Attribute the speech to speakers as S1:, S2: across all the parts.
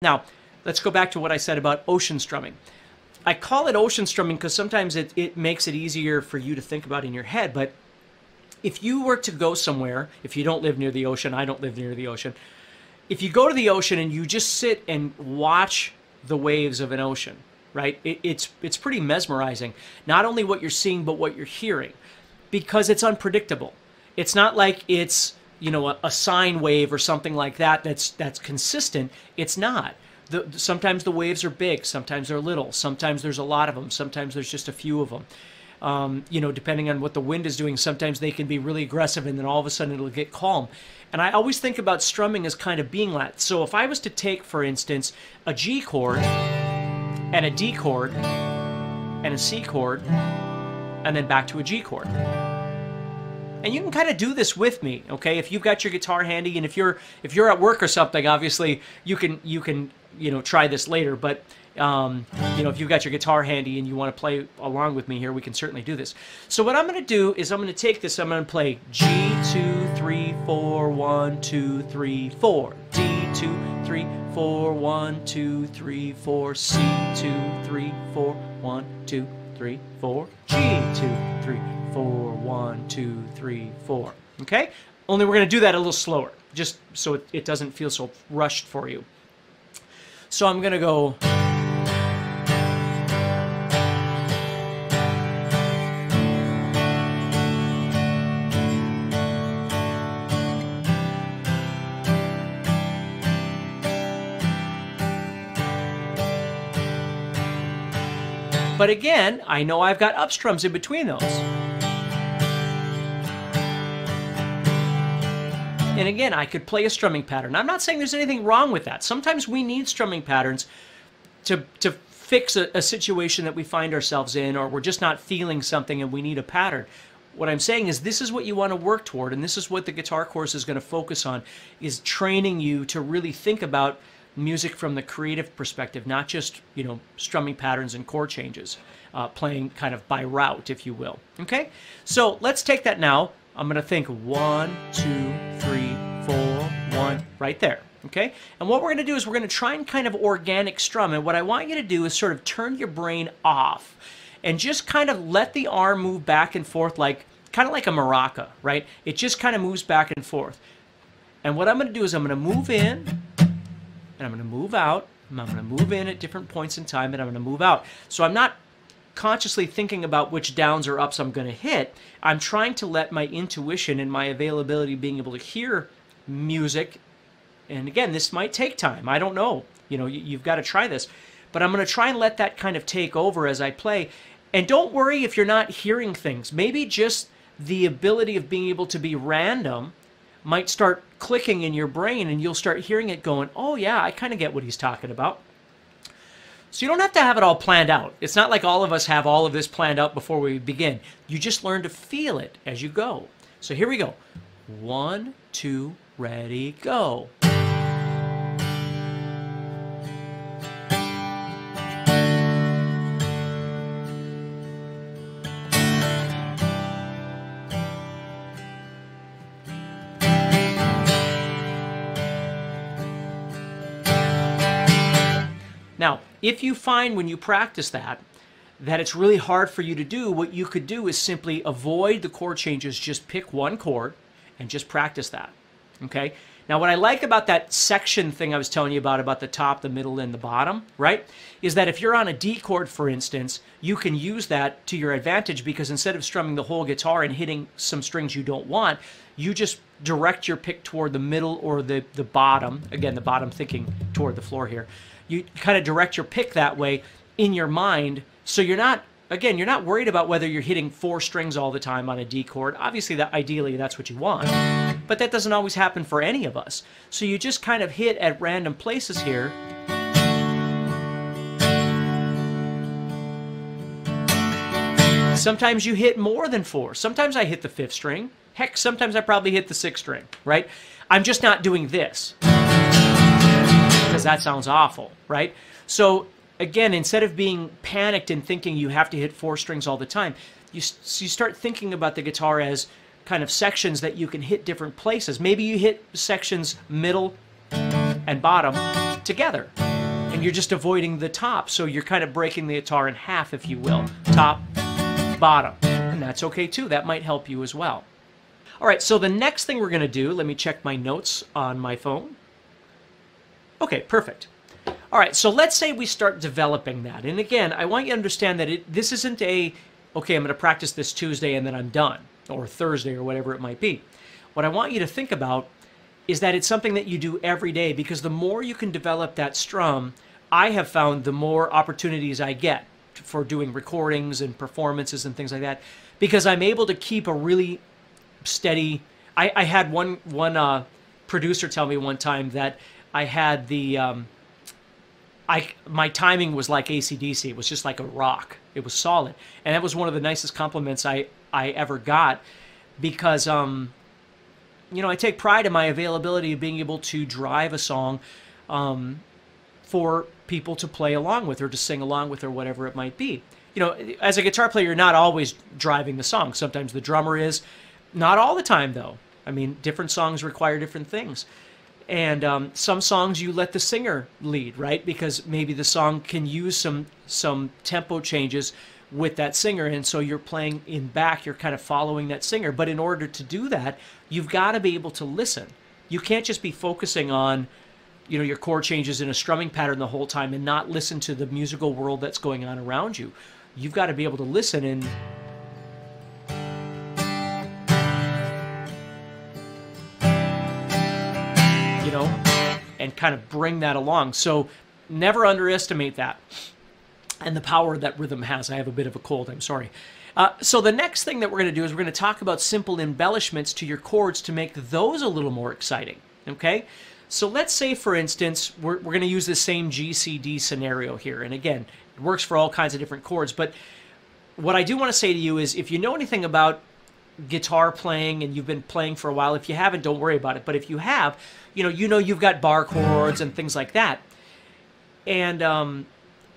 S1: Now, let's go back to what I said about ocean strumming. I call it ocean strumming because sometimes it, it makes it easier for you to think about in your head. But if you were to go somewhere, if you don't live near the ocean, I don't live near the ocean. If you go to the ocean and you just sit and watch the waves of an ocean, right? It, it's it's pretty mesmerizing. Not only what you're seeing, but what you're hearing, because it's unpredictable. It's not like it's you know a, a sine wave or something like that that's that's consistent. It's not. The, sometimes the waves are big, sometimes they're little, sometimes there's a lot of them, sometimes there's just a few of them. Um, you know, depending on what the wind is doing, sometimes they can be really aggressive and then all of a sudden it'll get calm. And I always think about strumming as kind of being that. So if I was to take, for instance, a G chord and a D chord and a C chord and then back to a G chord. And you can kind of do this with me, okay? If you've got your guitar handy and if you're if you're at work or something, obviously you can you can, you know, try this later, but um, you know, if you've got your guitar handy and you want to play along with me here, we can certainly do this. So what I'm going to do is I'm going to take this, I'm going to play G, 2, 3, 4, 1, 2, 3, 4, D, 2, 3, 4, 1, 2, 3, 4, C, 2, 3, 4, 1, 2, 3, 4, G, 2, 3, 4, 1, 2, 3, 4. Okay? Only we're going to do that a little slower, just so it, it doesn't feel so rushed for you. So I'm going to go... But again, I know I've got upstrums in between those. And again, I could play a strumming pattern. I'm not saying there's anything wrong with that. Sometimes we need strumming patterns to, to fix a, a situation that we find ourselves in, or we're just not feeling something and we need a pattern. What I'm saying is this is what you want to work toward, and this is what the guitar course is going to focus on, is training you to really think about music from the creative perspective, not just you know strumming patterns and chord changes, uh, playing kind of by route, if you will. Okay, so let's take that now. I'm going to think one, two, three, four, one, right there. Okay, and what we're going to do is we're going to try and kind of organic strum, and what I want you to do is sort of turn your brain off and just kind of let the arm move back and forth like kind of like a maraca, right? It just kind of moves back and forth. And what I'm going to do is I'm going to move in and I'm going to move out. I'm going to move in at different points in time, and I'm going to move out. So I'm not consciously thinking about which downs or ups I'm going to hit. I'm trying to let my intuition and my availability being able to hear music. And again, this might take time. I don't know. You know, you've got to try this. But I'm going to try and let that kind of take over as I play. And don't worry if you're not hearing things. Maybe just the ability of being able to be random might start clicking in your brain and you'll start hearing it going, oh, yeah, I kind of get what he's talking about. So you don't have to have it all planned out. It's not like all of us have all of this planned out before we begin. You just learn to feel it as you go. So here we go. One, two, ready, go. Now, if you find when you practice that, that it's really hard for you to do, what you could do is simply avoid the chord changes, just pick one chord and just practice that. Okay? Now, what I like about that section thing I was telling you about, about the top, the middle, and the bottom, right, is that if you're on a D chord, for instance, you can use that to your advantage because instead of strumming the whole guitar and hitting some strings you don't want, you just direct your pick toward the middle or the, the bottom. Again, the bottom thinking toward the floor here you kind of direct your pick that way in your mind. So you're not again you're not worried about whether you're hitting four strings all the time on a d chord. Obviously that ideally that's what you want. But that doesn't always happen for any of us. So you just kind of hit at random places here. Sometimes you hit more than four. Sometimes i hit the fifth string. Heck sometimes i probably hit the sixth string right? I'm just not doing this because that sounds awful, right? So again, instead of being panicked and thinking you have to hit four strings all the time, you, you start thinking about the guitar as kind of sections that you can hit different places. Maybe you hit sections middle and bottom together. and you're just avoiding the top. So you're kind of breaking the guitar in half, if you will. Top, bottom. And that's okay too. That might help you as well. All right, so the next thing we're going to do, let me check my notes on my phone. Okay, perfect. All right, so let's say we start developing that. And again, I want you to understand that it, this isn't a, okay, I'm going to practice this Tuesday and then I'm done, or Thursday or whatever it might be. What I want you to think about is that it's something that you do every day because the more you can develop that strum, I have found the more opportunities I get for doing recordings and performances and things like that because I'm able to keep a really steady. I, I had one one uh, producer tell me one time that I had the um, I my timing was like ACDC. It was just like a rock. It was solid, and that was one of the nicest compliments I I ever got because um you know I take pride in my availability of being able to drive a song um for people to play along with or to sing along with or whatever it might be. You know, as a guitar player, you're not always driving the song. Sometimes the drummer is. Not all the time, though. I mean, different songs require different things. And um, some songs you let the singer lead, right? Because maybe the song can use some some tempo changes with that singer, and so you're playing in back. You're kind of following that singer. But in order to do that, you've got to be able to listen. You can't just be focusing on you know your chord changes in a strumming pattern the whole time and not listen to the musical world that's going on around you. You've got to be able to listen and and kind of bring that along. So never underestimate that and the power that rhythm has. I have a bit of a cold, I'm sorry. Uh, so the next thing that we're going to do is we're going to talk about simple embellishments to your chords to make those a little more exciting, okay? So let's say, for instance, we're, we're going to use the same GCD scenario here. And again, it works for all kinds of different chords. But what I do want to say to you is if you know anything about guitar playing and you've been playing for a while, if you haven't, don't worry about it. But if you have, you know, you know you've got bar chords and things like that. And um,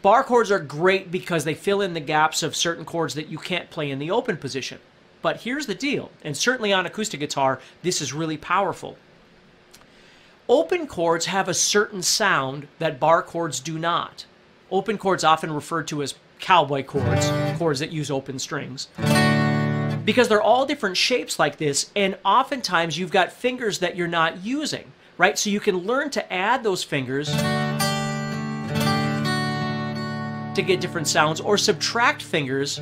S1: bar chords are great because they fill in the gaps of certain chords that you can't play in the open position. But here's the deal, and certainly on acoustic guitar, this is really powerful. Open chords have a certain sound that bar chords do not. Open chords often referred to as cowboy chords, chords that use open strings Mm-hmm. because they're all different shapes like this and oftentimes you've got fingers that you're not using right? So you can learn to add those fingers to get different sounds or subtract fingers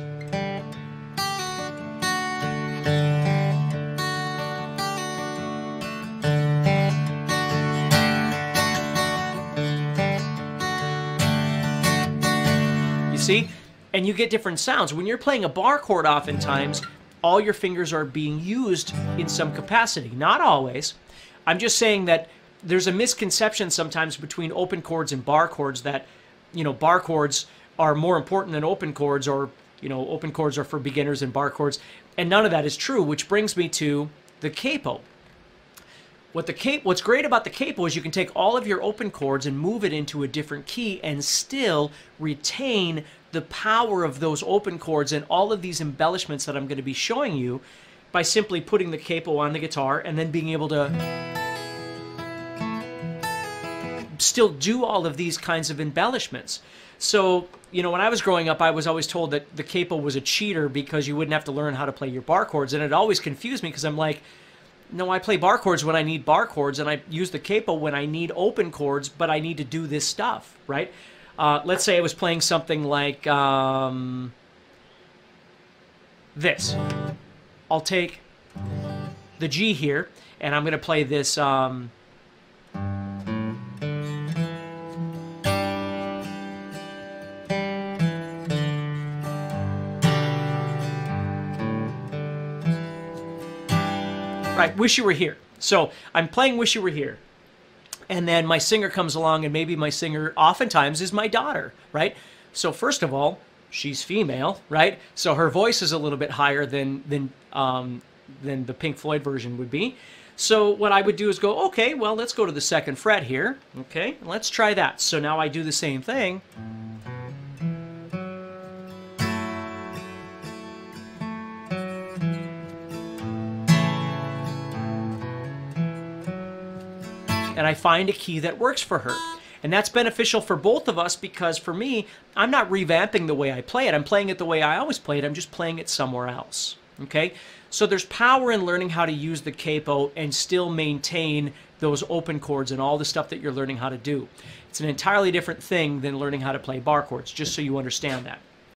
S1: you see? And you get different sounds. When you're playing a bar chord oftentimes all your fingers are being used in some capacity. Not always. I'm just saying that there's a misconception sometimes between open chords and bar chords that, you know, bar chords are more important than open chords or, you know, open chords are for beginners and bar chords. And none of that is true, which brings me to the capo. What the capo, what's great about the capo is you can take all of your open chords and move it into a different key and still retain the power of those open chords and all of these embellishments that I'm going to be showing you by simply putting the capo on the guitar and then being able to still do all of these kinds of embellishments. So, you know, when I was growing up, I was always told that the capo was a cheater because you wouldn't have to learn how to play your bar chords. And it always confused me because I'm like, no, I play bar chords when I need bar chords and I use the capo when I need open chords, but I need to do this stuff, right? Uh, let's say I was playing something like um, this. I'll take the G here, and I'm going to play this. Um, right, Wish You Were Here. So I'm playing Wish You Were Here and then my singer comes along and maybe my singer oftentimes is my daughter right? So first of all she's female right? So her voice is a little bit higher than than um, than the pink floyd version would be. So what i would do is go okay well let's go to the second fret here. Okay let's try that. So now i do the same thing and I find a key that works for her. And that's beneficial for both of us because for me, I'm not revamping the way I play it. I'm playing it the way I always play it. I'm just playing it somewhere else. Okay? So there's power in learning how to use the capo and still maintain those open chords and all the stuff that you're learning how to do. It's an entirely different thing than learning how to play bar chords, just so you understand that.